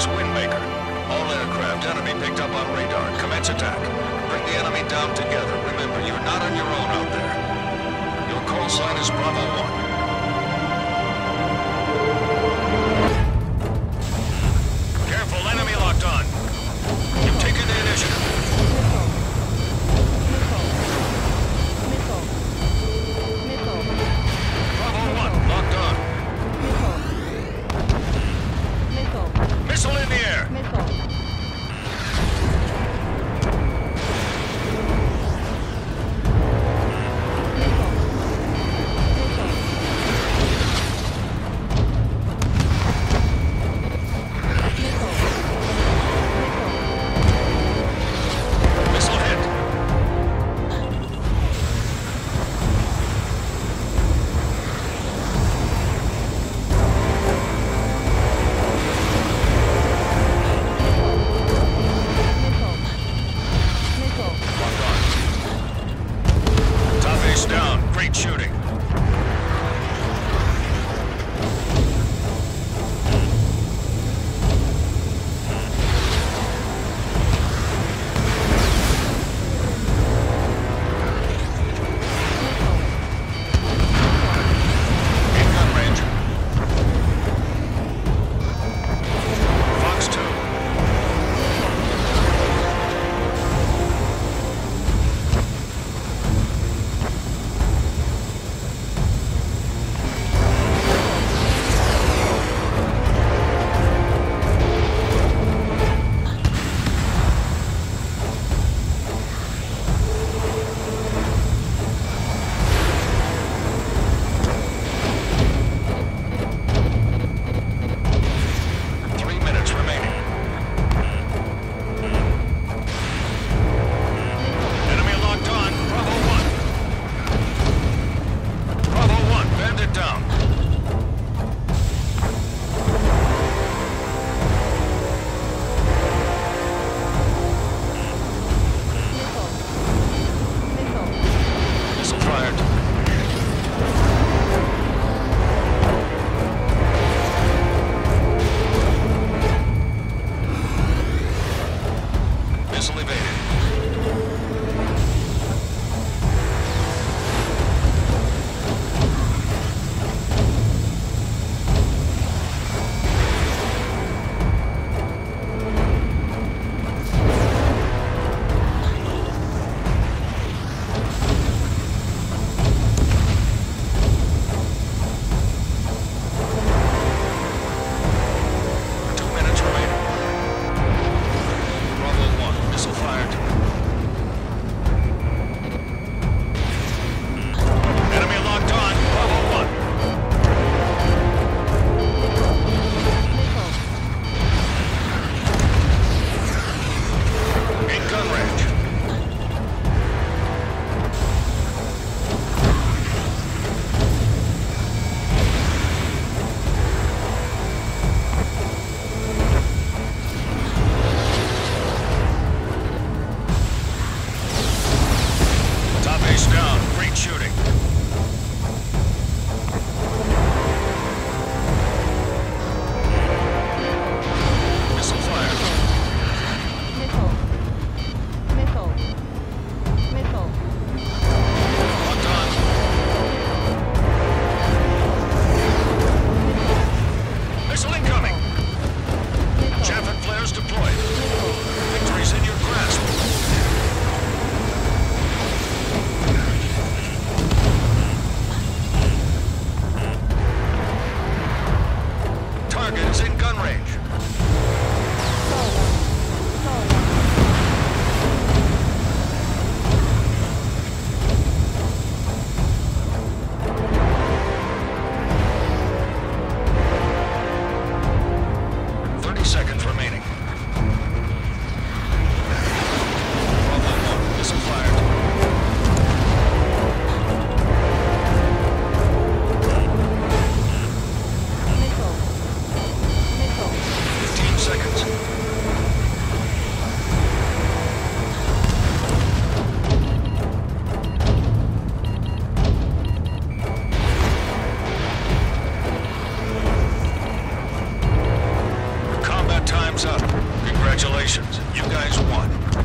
6, Windmaker. All aircraft, enemy picked up on radar. Commence attack. Bring the enemy down together. Remember, you're not on your own out there. Your call sign is Bravo 1. shooting. down. down. Congratulations, you guys won.